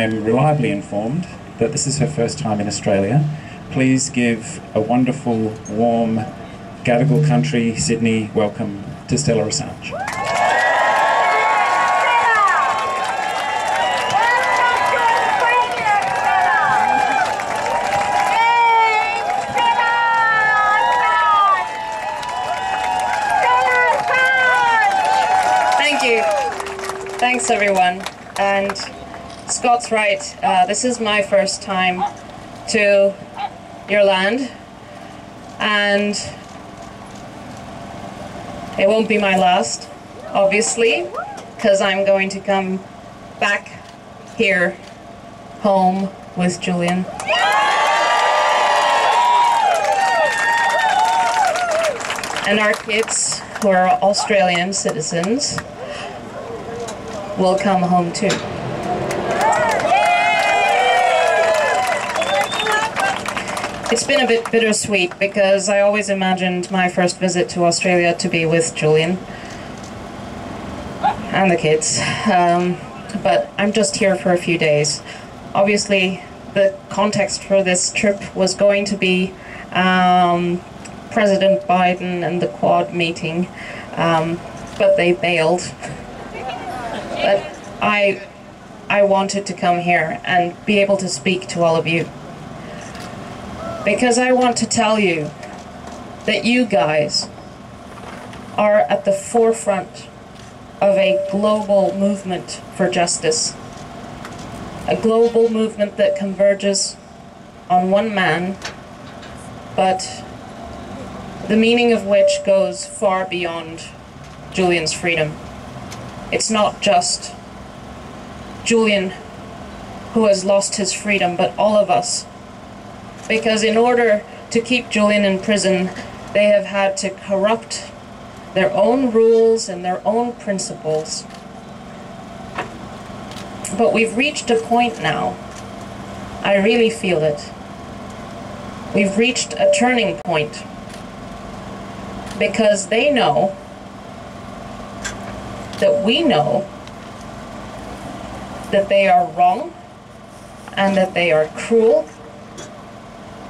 I'm reliably informed that this is her first time in Australia. Please give a wonderful, warm, Gadigal country, Sydney welcome to Stella Assange. Thank you. Thanks, everyone. And Scott's right. Uh, this is my first time to your land. And it won't be my last, obviously, because I'm going to come back here, home with Julian. And our kids, who are Australian citizens, will come home too. It's been a bit bittersweet because I always imagined my first visit to Australia to be with Julian and the kids. Um, but I'm just here for a few days. Obviously, the context for this trip was going to be um, President Biden and the Quad meeting, um, but they bailed. But I, I wanted to come here and be able to speak to all of you. Because I want to tell you that you guys are at the forefront of a global movement for justice. A global movement that converges on one man, but the meaning of which goes far beyond Julian's freedom. It's not just Julian who has lost his freedom, but all of us. Because in order to keep Julian in prison, they have had to corrupt their own rules and their own principles. But we've reached a point now. I really feel it. We've reached a turning point because they know that we know that they are wrong and that they are cruel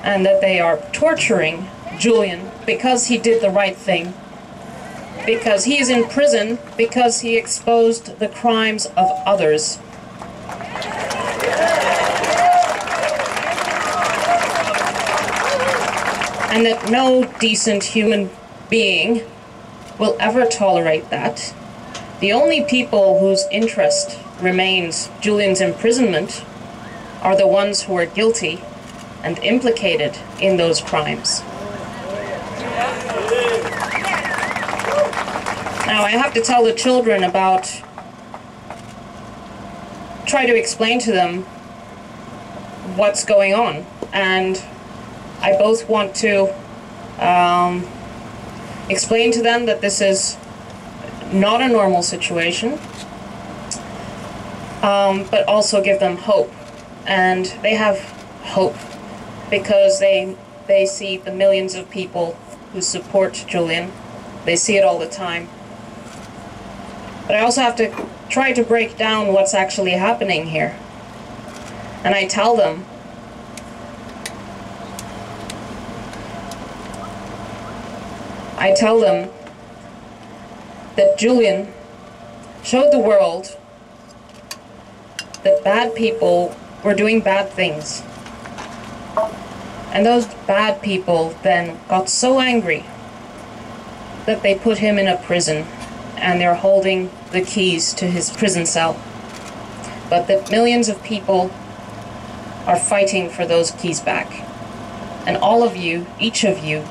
and that they are torturing Julian because he did the right thing. Because he is in prison because he exposed the crimes of others. And that no decent human being will ever tolerate that. The only people whose interest remains Julian's imprisonment are the ones who are guilty and implicated in those crimes. Now, I have to tell the children about, try to explain to them what's going on. And I both want to um, explain to them that this is not a normal situation, um, but also give them hope. And they have hope because they they see the millions of people who support Julian. They see it all the time. But I also have to try to break down what's actually happening here. And I tell them I tell them that Julian showed the world that bad people were doing bad things. And those bad people then got so angry that they put him in a prison and they're holding the keys to his prison cell. But that millions of people are fighting for those keys back. And all of you, each of you,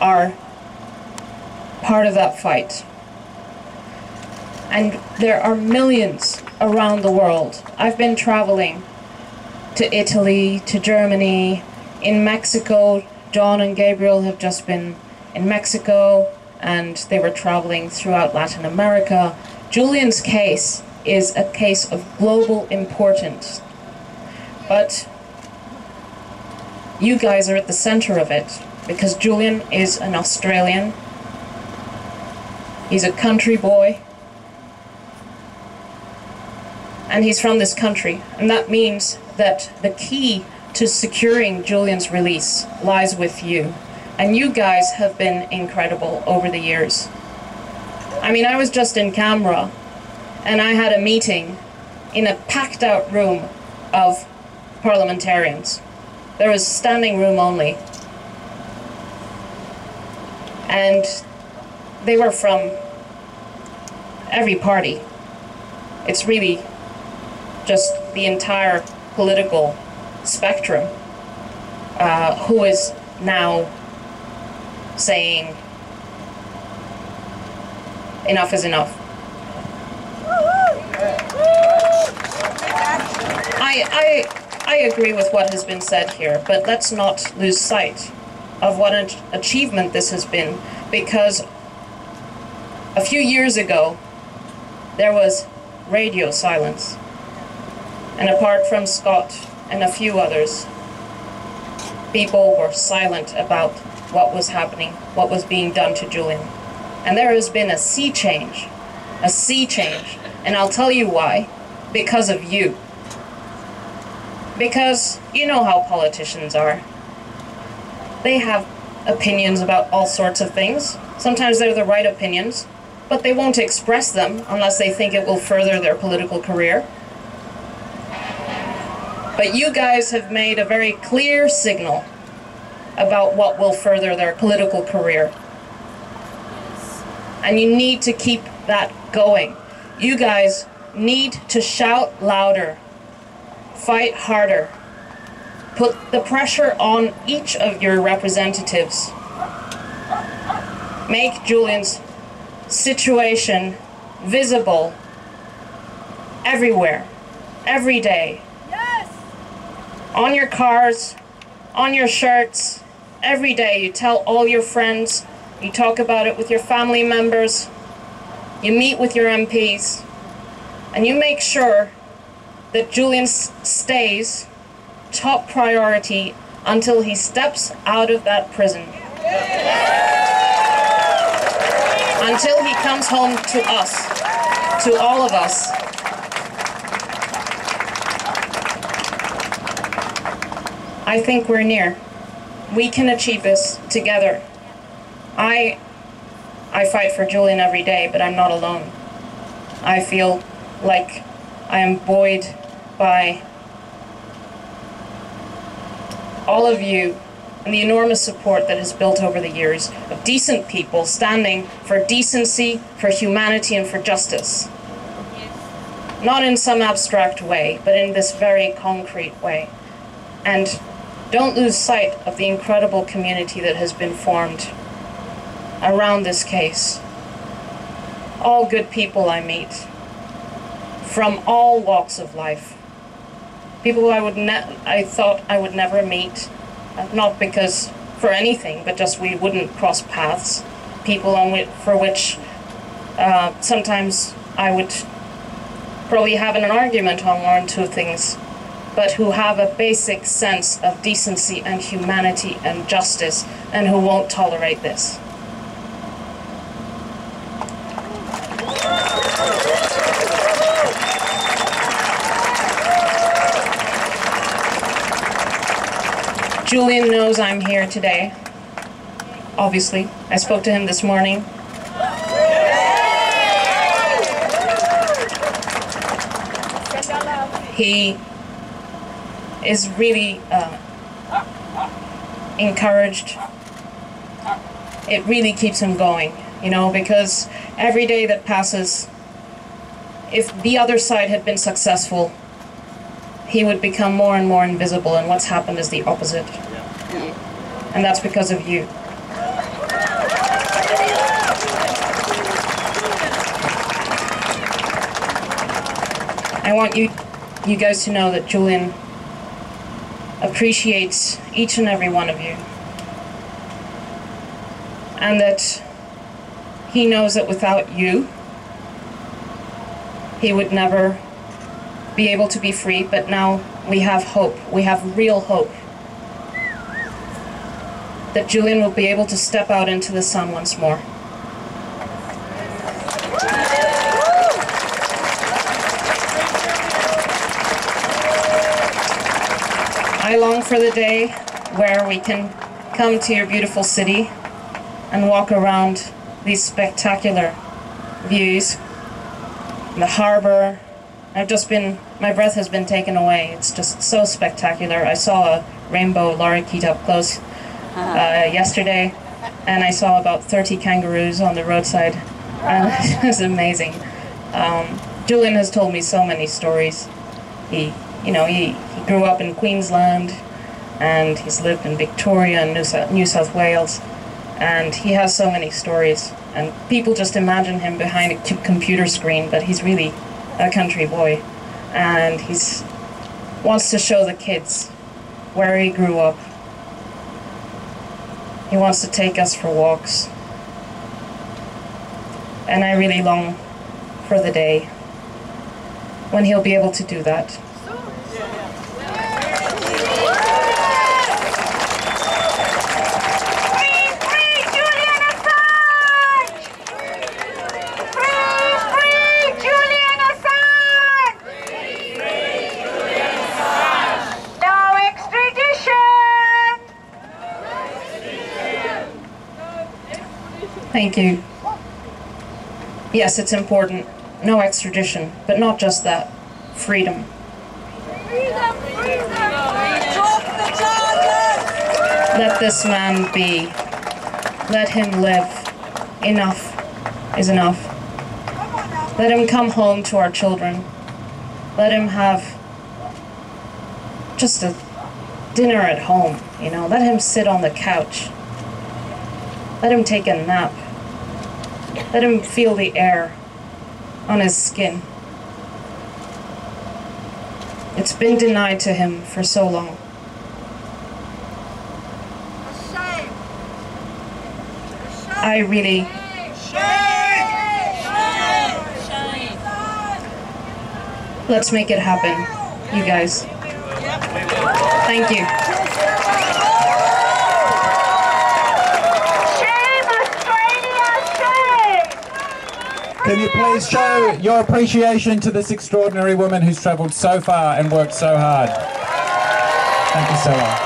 are part of that fight. And there are millions around the world. I've been traveling to Italy, to Germany, in Mexico. John and Gabriel have just been in Mexico and they were traveling throughout Latin America. Julian's case is a case of global importance. But you guys are at the center of it because Julian is an Australian. He's a country boy. And he's from this country. And that means that the key to securing Julian's release lies with you. And you guys have been incredible over the years. I mean, I was just in Canberra and I had a meeting in a packed out room of parliamentarians. There was standing room only. And they were from every party. It's really just the entire political spectrum uh, who is now saying enough is enough. I, I, I agree with what has been said here, but let's not lose sight of what an achievement this has been because a few years ago there was radio silence. And apart from Scott and a few others, people were silent about what was happening, what was being done to Julian. And there has been a sea change, a sea change. And I'll tell you why. Because of you. Because you know how politicians are. They have opinions about all sorts of things. Sometimes they're the right opinions, but they won't express them unless they think it will further their political career. But you guys have made a very clear signal about what will further their political career. And you need to keep that going. You guys need to shout louder, fight harder, put the pressure on each of your representatives. Make Julian's situation visible everywhere, every day. On your cars, on your shirts, every day. You tell all your friends, you talk about it with your family members, you meet with your MPs, and you make sure that Julian stays top priority until he steps out of that prison. Until he comes home to us, to all of us. I think we're near. We can achieve this together. I I fight for Julian every day, but I'm not alone. I feel like I am buoyed by all of you and the enormous support that has built over the years of decent people standing for decency, for humanity, and for justice. Not in some abstract way, but in this very concrete way. And don't lose sight of the incredible community that has been formed around this case. All good people I meet, from all walks of life. People I would I thought I would never meet, uh, not because for anything, but just we wouldn't cross paths. People on which, for which uh, sometimes I would probably have an argument on one or two things, but who have a basic sense of decency and humanity and justice and who won't tolerate this. Julian knows I'm here today. Obviously, I spoke to him this morning. He is really uh, encouraged. It really keeps him going, you know, because every day that passes, if the other side had been successful, he would become more and more invisible, and what's happened is the opposite. And that's because of you. I want you you guys to know that Julian appreciates each and every one of you. And that he knows that without you, he would never be able to be free, but now we have hope. We have real hope. That Julian will be able to step out into the sun once more. I long for the day where we can come to your beautiful city and walk around these spectacular views. The harbor. I've just been, my breath has been taken away. It's just so spectacular. I saw a rainbow lorikeet up close uh, yesterday, and I saw about 30 kangaroos on the roadside. And it was amazing. Um, Julian has told me so many stories. He, you know, he, he grew up in Queensland, and he's lived in Victoria and New South, New South Wales, and he has so many stories. And people just imagine him behind a computer screen, but he's really a country boy, and he's wants to show the kids where he grew up. He wants to take us for walks, and I really long for the day when he'll be able to do that. Free, free Julian Assange! Free, free Julian Assange! No extradition! You. Yes, it's important. No extradition, but not just that. Freedom. Freedom, freedom! Let this man be. Let him live. Enough is enough. Let him come home to our children. Let him have just a dinner at home, you know. Let him sit on the couch. Let him take a nap. Let him feel the air on his skin. It's been denied to him for so long. Shame! I really Shame! Shame! Let's make it happen, you guys. Thank you. Can you please show your appreciation to this extraordinary woman who's travelled so far and worked so hard? Thank you so much.